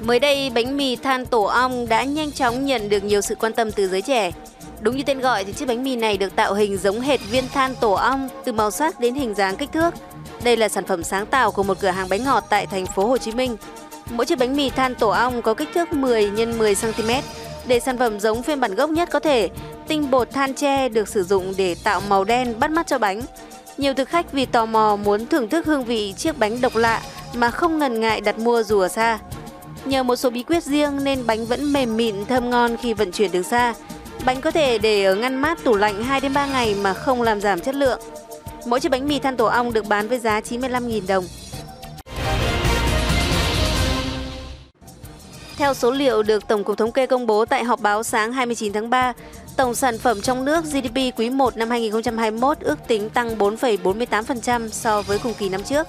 Mới đây, bánh mì than tổ ong đã nhanh chóng nhận được nhiều sự quan tâm từ giới trẻ. Đúng như tên gọi thì chiếc bánh mì này được tạo hình giống hệt viên than tổ ong từ màu sắc đến hình dáng kích thước. Đây là sản phẩm sáng tạo của một cửa hàng bánh ngọt tại thành phố Hồ Chí Minh. Mỗi chiếc bánh mì than tổ ong có kích thước 10 x 10 cm. Để sản phẩm giống phiên bản gốc nhất có thể, tinh bột than tre được sử dụng để tạo màu đen bắt mắt cho bánh. Nhiều thực khách vì tò mò muốn thưởng thức hương vị chiếc bánh độc lạ mà không ngần ngại đặt mua dù ở xa. Nhờ một số bí quyết riêng nên bánh vẫn mềm mịn thơm ngon khi vận chuyển đường xa. Bánh có thể để ở ngăn mát tủ lạnh 2 đến 3 ngày mà không làm giảm chất lượng. Mỗi chiếc bánh mì than tổ ong được bán với giá 95.000 đồng. Theo số liệu được Tổng cục Thống kê công bố tại họp báo sáng 29 tháng 3, tổng sản phẩm trong nước GDP quý 1 năm 2021 ước tính tăng 4,48% so với cùng kỳ năm trước,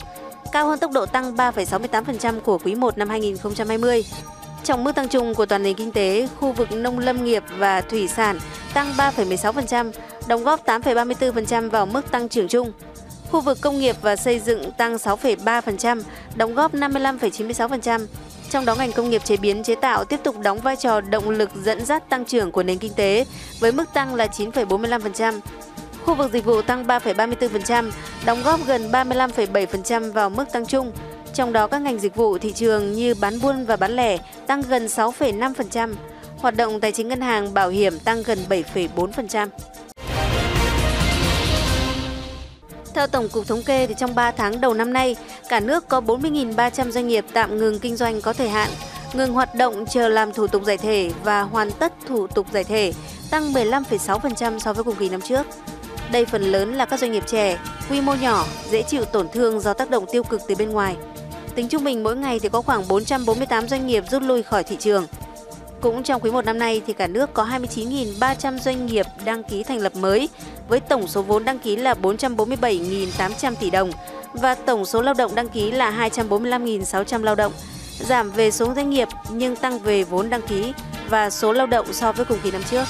cao hơn tốc độ tăng 3,68% của quý 1 năm 2020. Trong mức tăng chung của toàn nền kinh tế, khu vực nông lâm nghiệp và thủy sản tăng 3,16%, đóng góp 8,34% vào mức tăng trưởng chung. Khu vực công nghiệp và xây dựng tăng 6,3%, đóng góp 55,96%. Trong đó ngành công nghiệp chế biến chế tạo tiếp tục đóng vai trò động lực dẫn dắt tăng trưởng của nền kinh tế với mức tăng là 9,45%. Khu vực dịch vụ tăng 3,34%, đóng góp gần 35,7% vào mức tăng chung. Trong đó các ngành dịch vụ thị trường như bán buôn và bán lẻ tăng gần 6,5%, hoạt động tài chính ngân hàng bảo hiểm tăng gần 7,4%. Theo Tổng cục Thống kê thì trong 3 tháng đầu năm nay, cả nước có 40.300 doanh nghiệp tạm ngừng kinh doanh có thời hạn, ngừng hoạt động chờ làm thủ tục giải thể và hoàn tất thủ tục giải thể, tăng 15,6% so với cùng kỳ năm trước. Đây phần lớn là các doanh nghiệp trẻ, quy mô nhỏ, dễ chịu tổn thương do tác động tiêu cực từ bên ngoài. Tính trung bình mỗi ngày thì có khoảng 448 doanh nghiệp rút lui khỏi thị trường. Cũng trong quý 1 năm nay thì cả nước có 29.300 doanh nghiệp đăng ký thành lập mới với tổng số vốn đăng ký là 447.800 tỷ đồng và tổng số lao động đăng ký là 245.600 lao động, giảm về số doanh nghiệp nhưng tăng về vốn đăng ký và số lao động so với cùng kỳ năm trước.